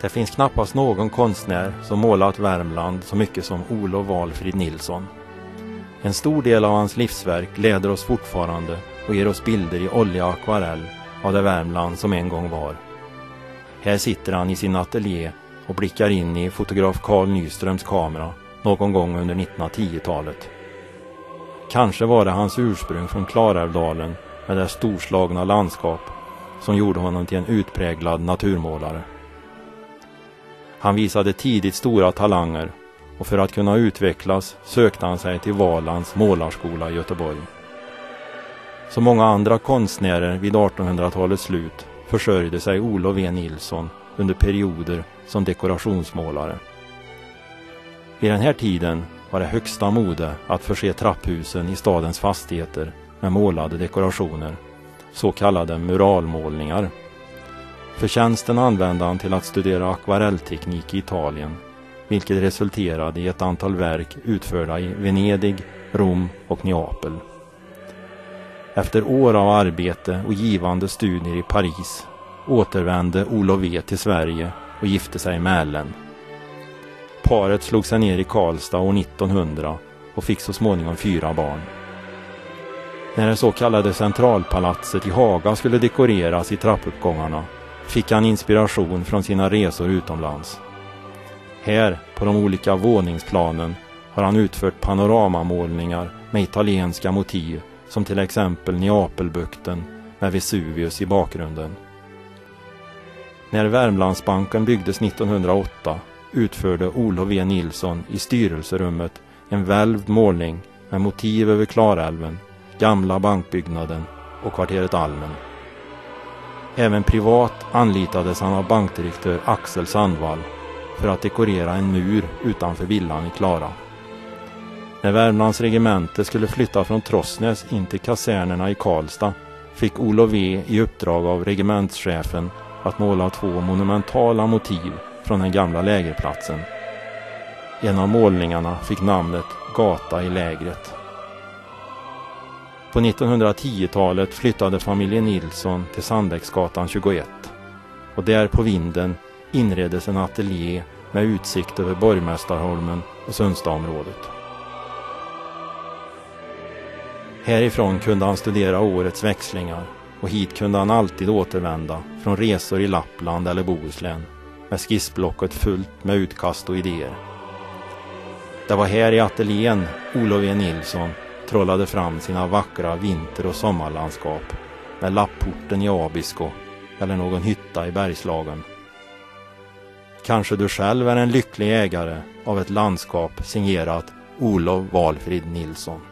Det finns knappast någon konstnär som målat Värmland så mycket som Olof Valfrid Nilsson. En stor del av hans livsverk leder oss fortfarande och ger oss bilder i olja och akvarell av det Värmland som en gång var. Här sitter han i sin ateljé och blickar in i fotograf Carl Nyströms kamera någon gång under 1910-talet. Kanske var det hans ursprung från Klarälvdalen med dess storslagna landskap som gjorde honom till en utpräglad naturmålare. Han visade tidigt stora talanger och för att kunna utvecklas sökte han sig till Valands målarskola i Göteborg. Som många andra konstnärer vid 1800-talets slut försörjde sig Olof E. Nilsson under perioder som dekorationsmålare. Vid den här tiden var det högsta mode att förse trapphusen i stadens fastigheter med målade dekorationer, så kallade muralmålningar. Förtjänsten använde han till att studera akvarellteknik i Italien, vilket resulterade i ett antal verk utförda i Venedig, Rom och Neapel. Efter år av arbete och givande studier i Paris återvände Olof V till Sverige och gifte sig med Ellen. Paret slog sig ner i Karlstad år 1900 och fick så småningom fyra barn. När det så kallade centralpalatset i Haga skulle dekoreras i trappuppgångarna fick han inspiration från sina resor utomlands. Här, på de olika våningsplanen, har han utfört panoramamålningar med italienska motiv som till exempel Neapelbukten med Vesuvius i bakgrunden. När Värmlandsbanken byggdes 1908 utförde Olof V Nilsson i styrelserummet en välvd målning med motiv över Klarälven, gamla bankbyggnaden och kvarteret Almen. Även privat anlitades han av bankdirektör Axel Sandvall för att dekorera en mur utanför villan i Klara. När Värmlands regemente skulle flytta från Trossnäs in till kasernerna i Karlstad fick Olof V i uppdrag av regementschefen att måla två monumentala motiv från den gamla lägerplatsen. En av målningarna fick namnet Gata i lägret. På 1910-talet flyttade familjen Nilsson till Sandbäcksgatan 21 och där på vinden inreddes en ateljé med utsikt över Borgmästarholmen och Sundstaområdet. Härifrån kunde han studera årets växlingar och hit kunde han alltid återvända från resor i Lappland eller Bohuslän med skissblocket fullt med utkast och idéer. Det var här i ateljén Olof E Nilsson trollade fram sina vackra vinter och sommarlandskap med Lapporten i Abisko eller någon hytta i Bergslagen. Kanske du själv är en lycklig ägare av ett landskap signerat Olof Valfrid Nilsson.